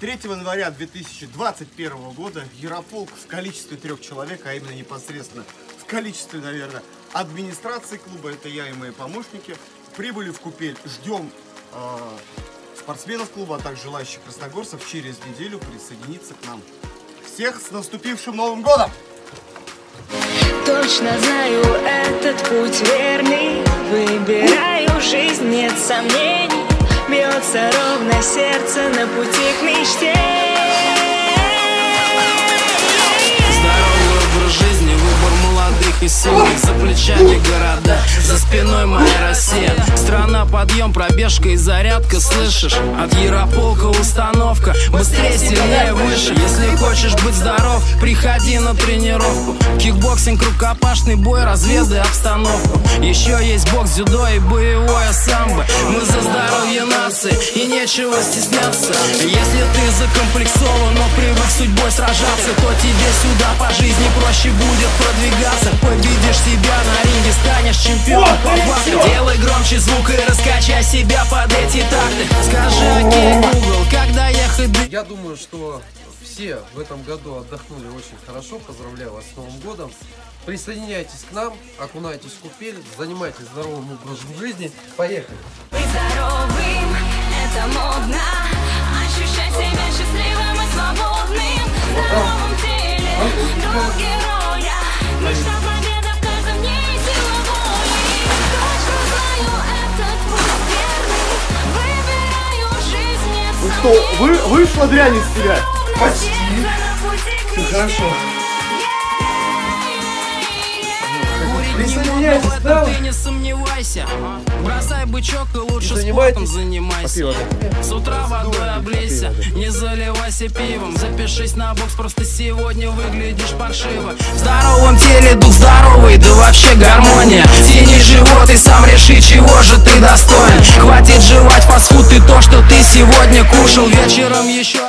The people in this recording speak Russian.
3 января 2021 года Ярополк в количестве трех человек, а именно непосредственно в количестве, наверное, администрации клуба, это я и мои помощники, прибыли в Купель. Ждем э, спортсменов клуба, а также желающих красногорцев через неделю присоединиться к нам. Всех с наступившим Новым Годом! Точно знаю, этот путь верный Выбираю жизнь, нет сомнений Бьется ровно сердце на пути к мечте. Здоровый образ жизни, выбор молодых и сильных. За плечами города, за спиной моя Россия Страна, подъем, пробежка и зарядка, слышишь? От Ярополка установка, быстрее, сильнее, выше. Если хочешь быть здоров, приходи на тренировку. Кикбоксинг, рукопашный бой, разведай обстановку. Еще есть бокс, дзюдо и боевое самбо. Мы за здоровье нации и нечего стесняться. Если ты закомплексован, но привык судьбой сражаться То тебе сюда по жизни проще будет продвигаться. Победишь себя на ринге, станешь чемпионом Громче звук и раскачай себя под эти такты Скажи, окей, Google, когда ехать до Я думаю, что все в этом году отдохнули очень хорошо. Поздравляю вас с Новым годом. Присоединяйтесь к нам, окунайтесь в купель, занимайтесь здоровым образом жизни. Поехали! Быть здоровым – это модно что, вы, вышла дрянь из тебя? Почти. Хорошо. Присоединяйтесь в к нам. этом ты не сомневайся. Бросай бычок и лучше спортом занимайся. С утра водой облейся, не заливайся пивом. Запишись на бокс, просто сегодня выглядишь паршиво. В здоровом теле дух здоровый, да вообще гармония Живот и сам реши, чего же ты достоин? Хватит жевать фастфуд и то, что ты сегодня кушал. Вечером еще